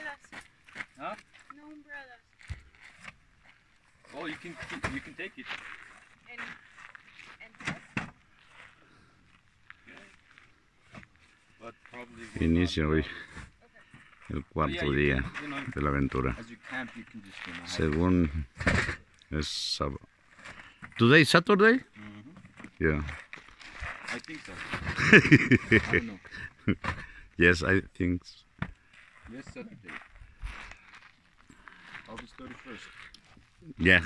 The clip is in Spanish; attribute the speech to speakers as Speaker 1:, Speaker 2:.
Speaker 1: umbrellas. Huh? No umbrellas. Oh, you can you can take it.
Speaker 2: And and.
Speaker 1: But probably Inicially.
Speaker 3: el
Speaker 1: oh,
Speaker 3: cuarto día de la aventura. Según es sábado. Today Saturday?
Speaker 1: Mm -hmm.
Speaker 3: Yeah.
Speaker 1: I think so. I don't know.
Speaker 3: yes, I think so.
Speaker 1: Yes, Saturday. August 31st.
Speaker 3: Yeah.